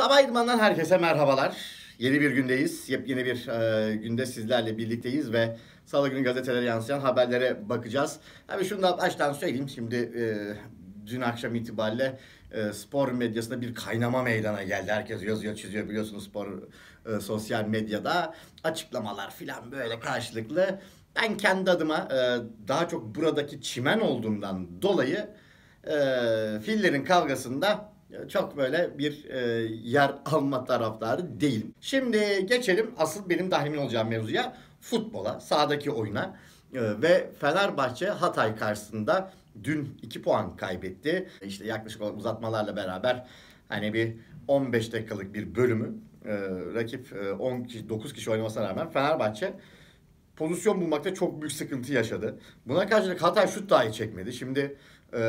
Sabah idmandan herkese merhabalar. Yeni bir gündeyiz. Yepyeni bir e, günde sizlerle birlikteyiz ve salı günü gazetelere yansıyan haberlere bakacağız. Abi şunu da baştan söyleyeyim. Şimdi e, dün akşam itibariyle e, spor medyasında bir kaynama meydana geldi. Herkes yazıyor, çiziyor biliyorsunuz spor e, sosyal medyada. Açıklamalar filan böyle karşılıklı. Ben kendi adıma e, daha çok buradaki çimen olduğumdan dolayı e, fillerin kavgasında çok böyle bir e, yer alma taraftarı değilim. Şimdi geçelim asıl benim dahilimin olacağım mevzuya. Futbola, sahadaki oyuna. E, ve Fenerbahçe Hatay karşısında dün 2 puan kaybetti. İşte yaklaşık uzatmalarla beraber hani bir 15 dakikalık bir bölümü e, rakip e, 10 kişi 9 kişi oynamasına rağmen Fenerbahçe pozisyon bulmakta çok büyük sıkıntı yaşadı. Buna karşılık Hatay şut dahi çekmedi. Şimdi e,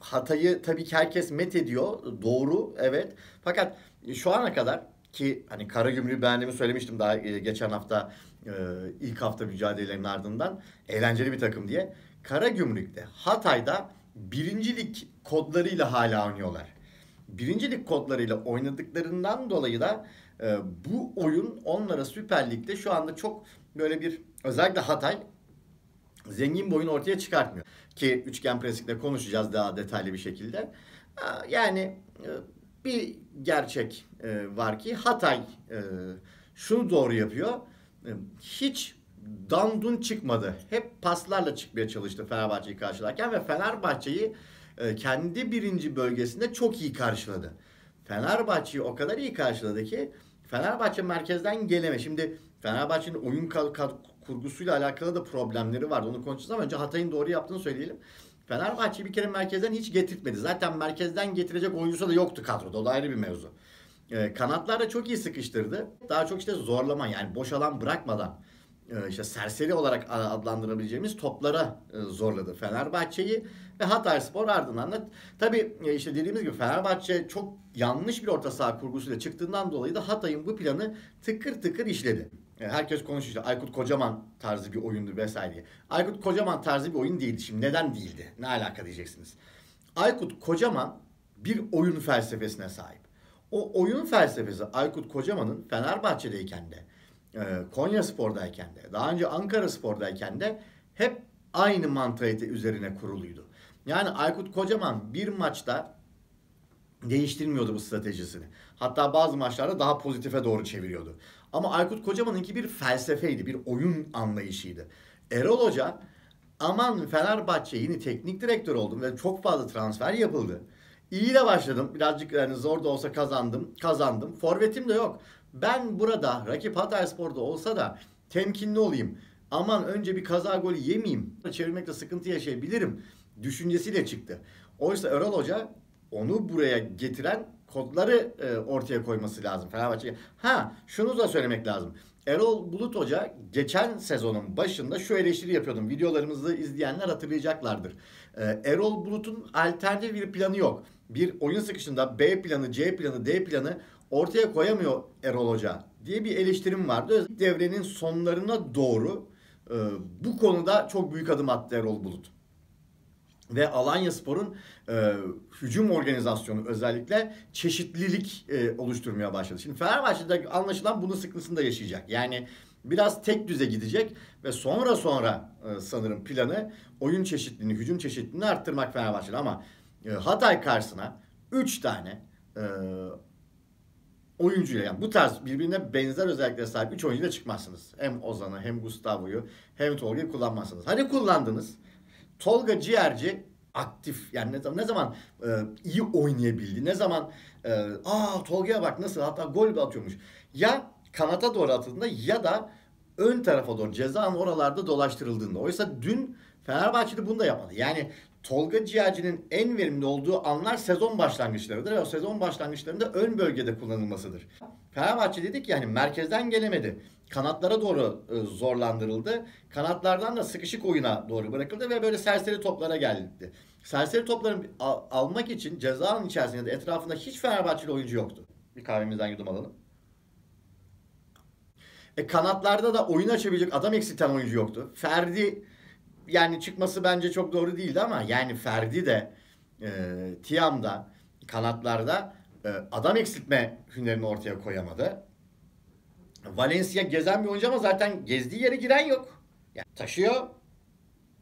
Hatay'ı tabii ki herkes met ediyor. Doğru evet. Fakat şu ana kadar ki hani Karagümrük'ü beğendiğimi söylemiştim daha e, geçen hafta e, ilk hafta mücadelelerinin ardından eğlenceli bir takım diye. Karagümrük'te Hatay'da birincilik kodlarıyla hala oynuyorlar. Birincilik kodlarıyla oynadıklarından dolayı da e, bu oyun onlara Süper Lig'de şu anda çok böyle bir özellikle Hatay zengin bir oyun ortaya çıkartmıyor. Ki üçgen presikle konuşacağız daha detaylı bir şekilde. Yani e, bir gerçek e, var ki Hatay e, şunu doğru yapıyor. Hiç dandun çıkmadı. Hep paslarla çıkmaya çalıştı Fenerbahçe'yi karşılarken ve Fenerbahçe'yi kendi birinci bölgesinde çok iyi karşıladı. Fenerbahçe'yi o kadar iyi karşıladı ki Fenerbahçe merkezden geleme. Şimdi Fenerbahçe'nin oyun kurgusuyla alakalı da problemleri vardı. Onu konuşacağız ama önce Hatay'ın doğru yaptığını söyleyelim. Fenerbahçe bir kere merkezden hiç getirtmedi. Zaten merkezden getirecek oyuncusu da yoktu kadroda. O da ayrı bir mevzu. Ee, kanatlar da çok iyi sıkıştırdı. Daha çok işte zorlama yani boş alan bırakmadan e, işte serseri olarak adlandırabileceğimiz toplara e, zorladı Fenerbahçe'yi ve Hatay Spor ardından da tabii e, işte dediğimiz gibi Fenerbahçe çok yanlış bir orta saha kurgusuyla çıktığından dolayı da Hatay'ın bu planı tıkır tıkır işledi. E, herkes konuşuyor. Aykut Kocaman tarzı bir oyundu vesaire. Aykut Kocaman tarzı bir oyun değildi. Şimdi neden değildi? Ne alaka diyeceksiniz. Aykut Kocaman bir oyun felsefesine sahip. O oyun felsefesi Aykut Kocaman'ın Fenerbahçe'deyken de, e, Konya Spor'dayken de, daha önce Ankara Spor'dayken de hep aynı mantalite üzerine kuruluydu. Yani Aykut Kocaman bir maçta değiştirmiyordu bu stratejisini. Hatta bazı maçlarda daha pozitife doğru çeviriyordu. Ama Aykut Kocaman'ınki bir felsefeydi, bir oyun anlayışıydı. Erol Hoca aman Fenerbahçe yeni teknik direktör oldum ve çok fazla transfer yapıldı. İyi de başladım. Birazcık yani zor da olsa kazandım. Kazandım. Forvetim de yok. Ben burada rakip Hatayspor'da olsa da temkinli olayım. Aman önce bir kaza golü yemeyeyim. Çevirmekte sıkıntı yaşayabilirim. Düşüncesiyle çıktı. Oysa Erol Hoca onu buraya getiren kodları e, ortaya koyması lazım Fenerbahçe. Ha şunu da söylemek lazım. Erol Bulut Hoca geçen sezonun başında şu eleştiri yapıyordum. Videolarımızı izleyenler hatırlayacaklardır. Ee, Erol Bulut'un alternatif bir planı yok. Bir oyun sıkışında B planı, C planı, D planı ortaya koyamıyor Erol Hoca diye bir eleştirim vardı. Devrenin sonlarına doğru e, bu konuda çok büyük adım attı Erol Bulut ve Alanya Spor'un e, hücum organizasyonu özellikle çeşitlilik e, oluşturmaya başladı. Şimdi Fenerbahçe'de anlaşılan bunun sıkıntısını da yaşayacak. Yani biraz tek düze gidecek ve sonra sonra e, sanırım planı oyun çeşitliliğini, hücum çeşitliliğini arttırmak Fenerbahçe'de ama e, Hatay karşısına 3 tane e, oyuncuyla yani bu tarz birbirine benzer özelliklere sahip 3 oyuncuyla çıkmazsınız. Hem Ozan'ı hem Gustavo'yu hem Tolga'yı kullanmazsınız. Hadi kullandınız. Tolga Ciğerci aktif yani ne zaman ne zaman e, iyi oynayabildi. Ne zaman e, aa Tolga'ya bak nasıl hatta gol atıyormuş. Ya kanata doğru atıldığında ya da ön tarafa doğru cezanın oralarda dolaştırıldığında. Oysa dün Fenerbahçe'de bunu da yapmadı. Yani Tolga Ciğerci'nin en verimli olduğu anlar sezon başlangıçlarıdır ve o sezon başlangıçlarında ön bölgede kullanılmasıdır. Fenerbahçe dedik yani merkezden gelemedi. Kanatlara doğru e, zorlandırıldı. Kanatlardan da sıkışık oyuna doğru bırakıldı ve böyle serseri toplara geldi. Serseri topları al- almak için cezanın içerisinde de etrafında hiç Fenerbahçeli oyuncu yoktu. Bir kahvemizden yudum alalım. E kanatlarda da oyun açabilecek adam eksilten oyuncu yoktu. Ferdi yani çıkması bence çok doğru değildi ama yani Ferdi de e, Tiam'da kanatlarda e, adam eksiltme hünerini ortaya koyamadı. Valencia gezen bir oyuncu ama zaten gezdiği yere giren yok. Yani taşıyor.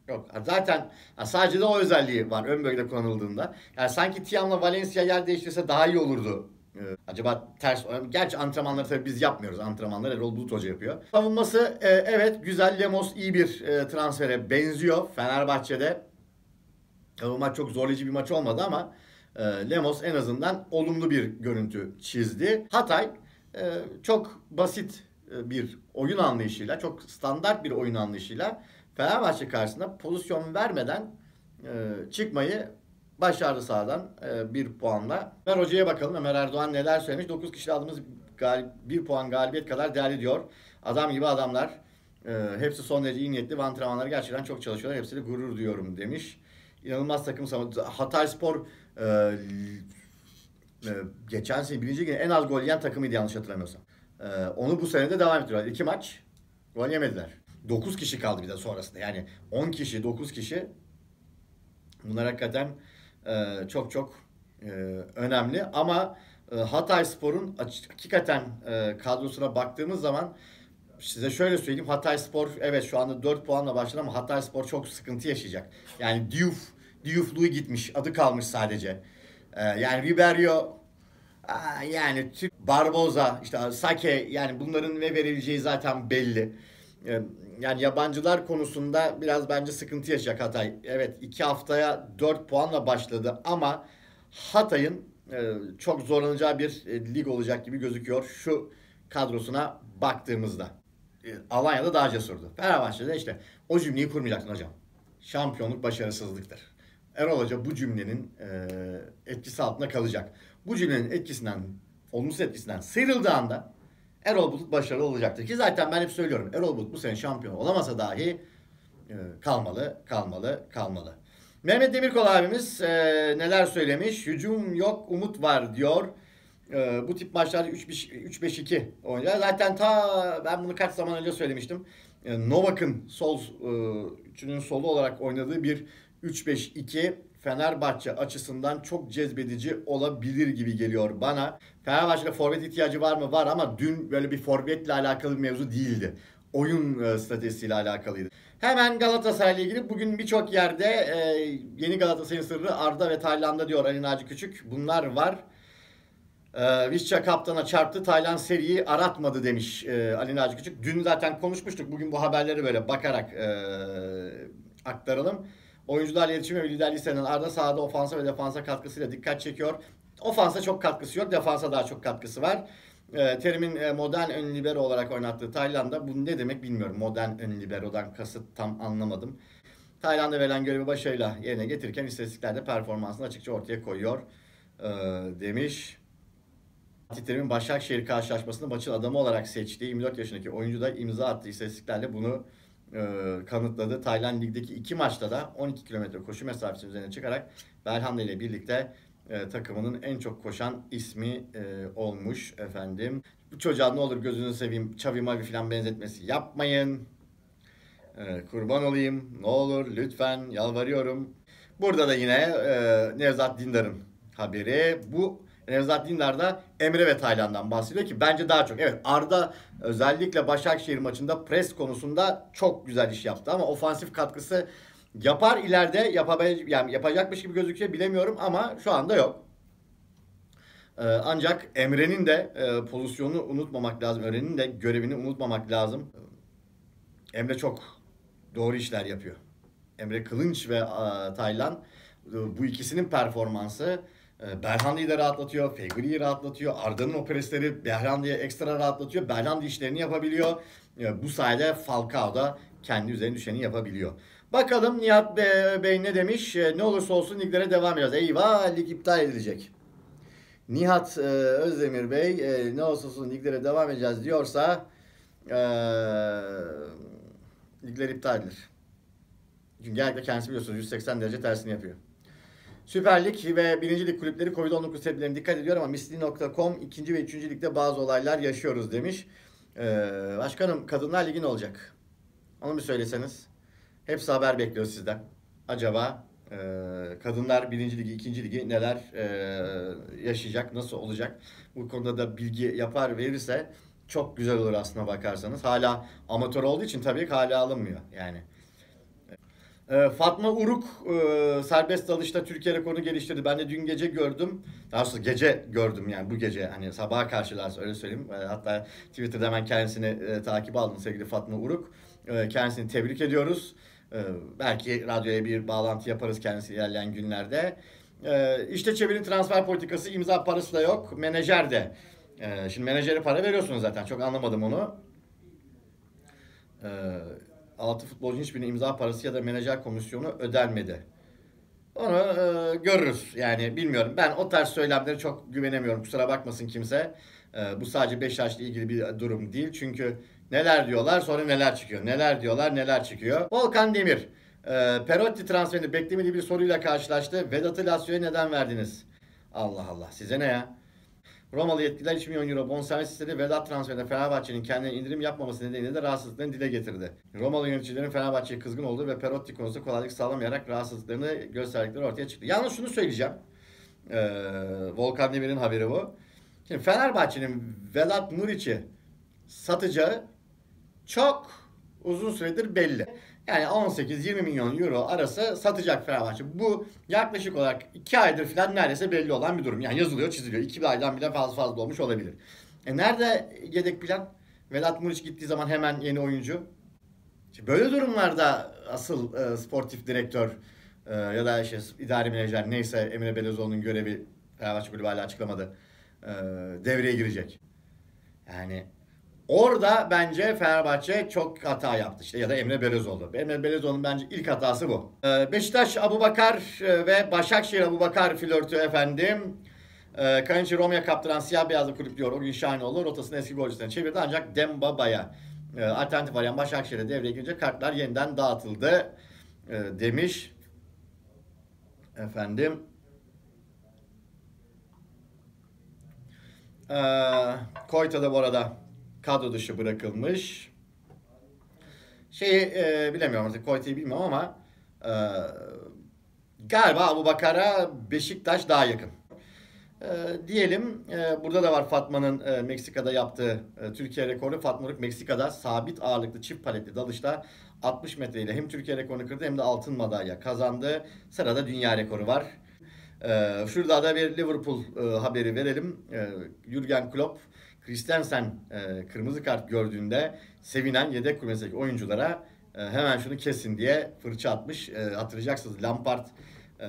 Yok. Zaten sadece de o özelliği var ön bölgede kullanıldığında. Yani sanki Tiam'la Valencia yer değiştirse daha iyi olurdu. Ee, acaba ters, gerçi antrenmanları tabii biz yapmıyoruz. Antrenmanları Erol Bulut Hoca yapıyor. Savunması e, evet güzel. Lemos iyi bir e, transfere benziyor Fenerbahçe'de. Maç çok zorlayıcı bir maç olmadı ama e, Lemos en azından olumlu bir görüntü çizdi. Hatay çok basit e, bir oyun anlayışıyla, çok standart bir oyun anlayışıyla Fenerbahçe karşısında pozisyon vermeden e, çıkmayı başardı sağdan e, bir puanla. Ömer Hoca'ya bakalım. Ömer Erdoğan neler söylemiş. 9 kişi aldığımız bir puan galibiyet kadar değerli diyor. Adam gibi adamlar. Hepsi son derece iyi niyetli antrenmanları gerçekten çok çalışıyorlar. Hepsiyle gurur duyuyorum demiş. İnanılmaz takım savunması. Hatay Spor e, e, geçen sene birinci gün en az gol yiyen takımıydı yanlış hatırlamıyorsam. E, onu bu sene de devam ettiriyorlar. İki maç gol yemediler. 9 kişi kaldı bir de sonrasında. Yani 10 kişi, 9 kişi bunlar hakikaten e, çok çok e, önemli. Ama e, Hatay Spor'un hakikaten e, kadrosuna baktığımız zaman size şöyle söyleyeyim. Hatay Spor evet şu anda 4 puanla başladı ama Hatay Spor çok sıkıntı yaşayacak. Yani Diouf, Diouf'luğu gitmiş. Adı kalmış sadece. Ee, yani Riberio yani Barboza, işte Sake yani bunların ne verileceği zaten belli. Ee, yani yabancılar konusunda biraz bence sıkıntı yaşayacak Hatay. Evet iki haftaya 4 puanla başladı ama Hatay'ın e, çok zorlanacağı bir e, lig olacak gibi gözüküyor şu kadrosuna baktığımızda. E, Alanya'da daha cesurdu. Fenerbahçe'de işte o cümleyi kurmayacaksın hocam. Şampiyonluk başarısızlıktır. Erol Hoca bu cümlenin etkisi altında kalacak. Bu cümlenin etkisinden, olumsuz etkisinden sıyrıldığı anda Erol Bulut başarılı olacaktır. Ki zaten ben hep söylüyorum. Erol Bulut bu sene şampiyon olamasa dahi e, kalmalı, kalmalı, kalmalı. Mehmet Demirkol abimiz e, neler söylemiş? Hücum yok, umut var diyor. E, bu tip maçlarda 3-5-2 oynayacak. Zaten ta ben bunu kaç zaman önce söylemiştim. E, Novak'ın sol, e, üçünün solu olarak oynadığı bir 3-5-2 Fenerbahçe açısından çok cezbedici olabilir gibi geliyor bana. Fenerbahçe'de forvet ihtiyacı var mı? Var ama dün böyle bir forvetle alakalı bir mevzu değildi. Oyun e, stratejisiyle alakalıydı. Hemen Galatasaray'la ilgili bugün birçok yerde e, yeni Galatasaray'ın sırrı Arda ve Tayland'da diyor Ali Naci Küçük. Bunlar var. E, Vişça kaptana çarptı. Tayland seriyi aratmadı demiş e, Ali Naci Küçük. Dün zaten konuşmuştuk. Bugün bu haberleri böyle bakarak e, aktaralım. Oyuncular iletişimi ve liderliği senin Arda sahada ofansa ve defansa katkısıyla dikkat çekiyor. Ofansa çok katkısı yok. Defansa daha çok katkısı var. E, Terim'in e, modern ön libero olarak oynattığı Tayland'da bu ne demek bilmiyorum. Modern ön libero'dan kasıt tam anlamadım. Tayland'a verilen görevi başarıyla yerine getirirken istatistiklerde performansını açıkça ortaya koyuyor e, demiş. Fatih Terim'in Başakşehir karşılaşmasında maçın adamı olarak seçtiği 24 yaşındaki oyuncu da imza attığı istatistiklerle bunu e, kanıtladı. Tayland Lig'deki iki maçta da 12 kilometre koşu mesafesi üzerine çıkarak Belhanda ile birlikte e, takımının en çok koşan ismi e, olmuş efendim. Bu çocuğa ne olur gözünü seveyim Xavi Mavi falan benzetmesi yapmayın. E, kurban olayım ne olur lütfen yalvarıyorum. Burada da yine e, Nevzat Dindar'ın haberi. Bu Nevzat Dindar da Emre ve Tayland'dan bahsediyor ki bence daha çok. Evet Arda özellikle Başakşehir maçında pres konusunda çok güzel iş yaptı ama ofansif katkısı yapar ileride yapabilecek yani yapacakmış gibi gözüküyor bilemiyorum ama şu anda yok. Ee, ancak Emre'nin de e, pozisyonunu unutmamak lazım. Emre'nin de görevini unutmamak lazım. Emre çok doğru işler yapıyor. Emre Kılınç ve e, Taylan bu ikisinin performansı Berhandi'yi de rahatlatıyor. Fegri'yi rahatlatıyor. Arda'nın o presleri Berhandi'ye ekstra rahatlatıyor. Berhandi işlerini yapabiliyor. Ee, bu sayede Falcao da kendi üzerine düşeni yapabiliyor. Bakalım Nihat Bey ne demiş? Ee, ne olursa olsun liglere devam edeceğiz. Eyvah lig iptal edilecek. Nihat e, Özdemir Bey e, ne olursa olsun liglere devam edeceğiz diyorsa e, ligler iptal edilir. Çünkü genellikle kendisi biliyorsunuz 180 derece tersini yapıyor. Süper Lig ve 1. Lig kulüpleri Covid-19 tedbirlerine dikkat ediyor ama misli.com 2. ve 3. Lig'de bazı olaylar yaşıyoruz demiş. Ee, başkanım Kadınlar Ligi ne olacak? Onu bir söyleseniz. Hepsi haber bekliyor sizden. Acaba Ee, kadınlar birinci ligi, ikinci ligi neler e, yaşayacak, nasıl olacak? Bu konuda da bilgi yapar verirse çok güzel olur aslına bakarsanız. Hala amatör olduğu için tabii ki hala alınmıyor yani. Ee, Fatma Uruk e, serbest dalışta Türkiye rekorunu geliştirdi. Ben de dün gece gördüm. Daha doğrusu gece gördüm yani bu gece hani sabaha karşılarsa öyle söyleyeyim. E, hatta Twitter'da hemen kendisini e, takip aldım sevgili Fatma Uruk. E, kendisini tebrik ediyoruz. Belki radyoya bir bağlantı yaparız kendisi ilerleyen günlerde. E, işte çevirin transfer politikası imza parası da yok. Menajer de. Şimdi menajere para veriyorsunuz zaten. Çok anlamadım onu. E, 6 futbolcunun hiçbirine imza parası ya da menajer komisyonu ödenmedi. Onu e, görürüz. Yani bilmiyorum. Ben o tarz söylemlere çok güvenemiyorum. Kusura bakmasın kimse. E, bu sadece Beşiktaş'la ilgili bir durum değil. Çünkü neler diyorlar sonra neler çıkıyor. Neler diyorlar neler çıkıyor. Volkan Demir. E, Perotti transferinde beklemediği bir soruyla karşılaştı. Vedat'ı Lazio'ya neden verdiniz? Allah Allah. Size ne ya? Romalı yetkililer 3 milyon euro bonservis istedi. Vedat transferinde Fenerbahçe'nin kendine indirim yapmaması nedeniyle de rahatsızlıklarını dile getirdi. Romalı yöneticilerin Fenerbahçe'ye kızgın olduğu ve Perotti konusunda kolaylık sağlamayarak rahatsızlıklarını gösterdikleri ortaya çıktı. Yalnız şunu söyleyeceğim. Ee, Volkan Demir'in haberi bu. Şimdi Fenerbahçe'nin Vedat Muriç'i satacağı çok uzun süredir belli. Yani 18-20 milyon euro arası satacak Fenerbahçe. Bu yaklaşık olarak 2 aydır falan neredeyse belli olan bir durum. Yani yazılıyor, çiziliyor. 2 aydan bile fazla fazla olmuş olabilir. E nerede yedek plan? Vedat Muriç gittiği zaman hemen yeni oyuncu. İşte böyle durumlarda asıl e, sportif direktör e, ya da işte idari menajer neyse Emre Belezoğlu'nun görevi Fenerbahçe Kulübü hala açıklamadı. E, devreye girecek. Yani Orada bence Fenerbahçe çok hata yaptı işte ya da Emre Belözoğlu. Emre Belözoğlu'nun bence ilk hatası bu. Ee, Beşiktaş Abubakar e, ve Başakşehir Abubakar flörtü efendim. Ee, Kayınçı Roma'ya kaptıran siyah beyazlı kulüp diyor o gün Şahinoğlu rotasını eski golcüsüne çevirdi ancak Dembaba'ya e, alternatif arayan Başakşehir'e devreye girince kartlar yeniden dağıtıldı e, demiş. Efendim. Ee, Koyta da bu arada kadro dışı bırakılmış. Şeyi e, bilemiyorum artık Koyta'yı bilmiyorum ama e, galiba Abu Bakar'a Beşiktaş daha yakın. E, diyelim e, burada da var Fatma'nın e, Meksika'da yaptığı e, Türkiye rekoru. Fatma Uruk Meksika'da sabit ağırlıklı çift paletli dalışta 60 metreyle hem Türkiye rekorunu kırdı hem de altın madalya kazandı. Sırada dünya rekoru var. E, şurada da bir Liverpool e, haberi verelim. E, Jurgen Klopp Christensen e, kırmızı kart gördüğünde sevinen yedek kulübesindeki oyunculara e, hemen şunu kesin diye fırça atmış. E, hatırlayacaksınız Lampard e,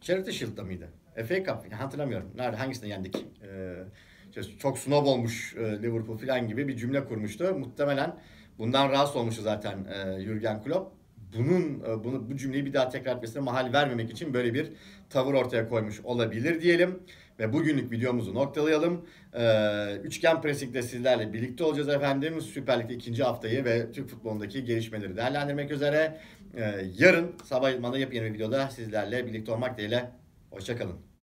Charity Shield'da mıydı? FA Cup hatırlamıyorum. Nerede hangisini yendik? E, çok snob olmuş e, Liverpool falan gibi bir cümle kurmuştu. Muhtemelen bundan rahatsız olmuştu zaten e, Jurgen Klopp bunun e, bunu bu cümleyi bir daha tekrar etmesine mahal vermemek için böyle bir tavır ortaya koymuş olabilir diyelim ve bugünlük videomuzu noktalayalım. Ee, üçgen Pressing'de sizlerle birlikte olacağız efendim. Süper Lig'de ikinci haftayı ve Türk futbolundaki gelişmeleri değerlendirmek üzere. Ee, yarın sabah ilmanda yepyeni bir videoda sizlerle birlikte olmak dileğiyle. Hoşçakalın.